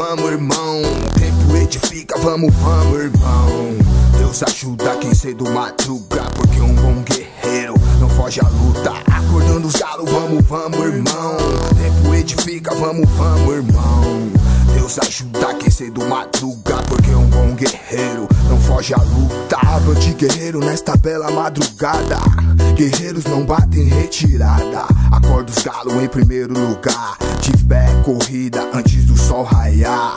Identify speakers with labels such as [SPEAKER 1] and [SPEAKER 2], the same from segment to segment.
[SPEAKER 1] vamos, irmão. Tempo edifica, vamos, vamos, irmão. Deus ajuda quem cedo madruga, porque um bom guerreiro não foge à luta. Acordando os galos, vamos, vamos, irmão. Tempo edifica, vamos, vamos, irmão. Deus ajuda quem cedo madruga, porque um bom guerreiro não foge à luta. De guerreiro nesta bela madrugada. Guerreiros não batem retirada. Acorda os galos em primeiro lugar. Corrida antes do sol raiar.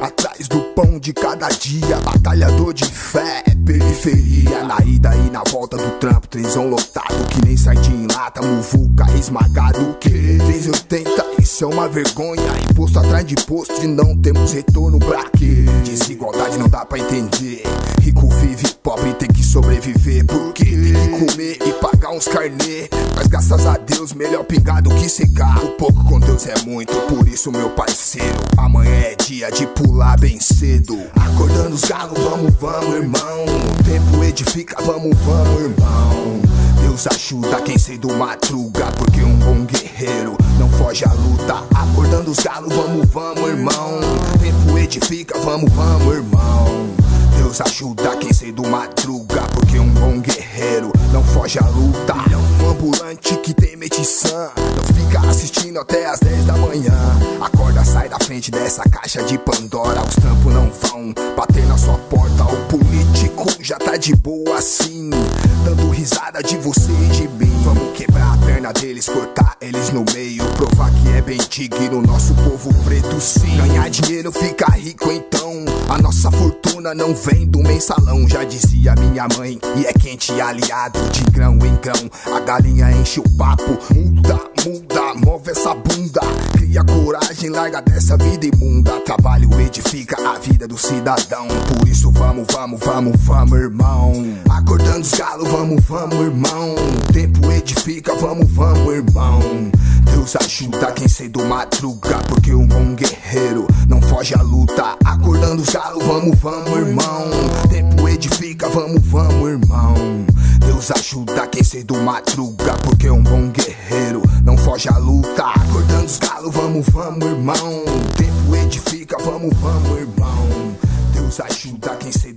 [SPEAKER 1] Atrás do pão de cada dia, batalhador de fé, periferia. Na ida e na volta do trampo, trenzão lotado. Que nem sardinha em lata, muvuca esmagado. Que 380, isso é uma vergonha. Imposto atrás de posto e não temos retorno pra quê? Desigualdade não dá pra entender. Rico vive, pobre tem que sobreviver. Porque tem que comer e pagar uns carnê. Mas graças a Deus, melhor pingado que cigarro. Pouco com Deus é muito, por isso, meu parceiro. Amanhã é dia de pular bem cedo. Acordando os galos, vamos, vamos, irmão. Tempo edifica, vamos, vamos, irmão. Deus ajuda quem cedo madruga, porque um bom guerreiro não foge à luta. Acordando os galos, vamos, vamos, irmão. Tempo edifica, vamos, vamos, irmão. Deus ajuda quem cedo madruga, porque um bom guerreiro não foge à luta. Assistindo até as 10 da manhã. Acorda, sai da frente dessa caixa de Pandora. Os trampos não vão bater na sua porta. O político já tá de boa assim, dando risada de você e de mim. Vamos quebrar a perna deles, cortar eles no meio, provar que é bem digno. Nosso povo preto sim. Ganhar dinheiro, ficar rico então. A nossa fortuna não vem do mensalão, já dizia minha mãe. E é quente aliado de grão em grão. A galinha enche o papo, muda, muda, move essa bunda. Cria coragem, larga dessa vida imunda. Trabalho edifica a vida do cidadão. Por isso vamos, vamos, vamos, vamos, irmão. Acordando os galos, vamos, vamos, irmão. Tempo edifica, vamos, vamos, irmão. Deus ajuda quem cedo madruga, porque um bom guerreiro não foge à luta. Acordando os galos, vamos, vamos, irmão. Tempo edifica, vamos, vamos, irmão. Deus ajuda quem cedo madruga, porque um bom guerreiro vamos, vamos, irmão. Tempo edifica, vamos, vamos, irmão. Deus ajuda quem cedo